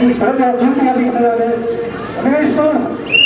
はい、それでは準備ができたようです。お願いします。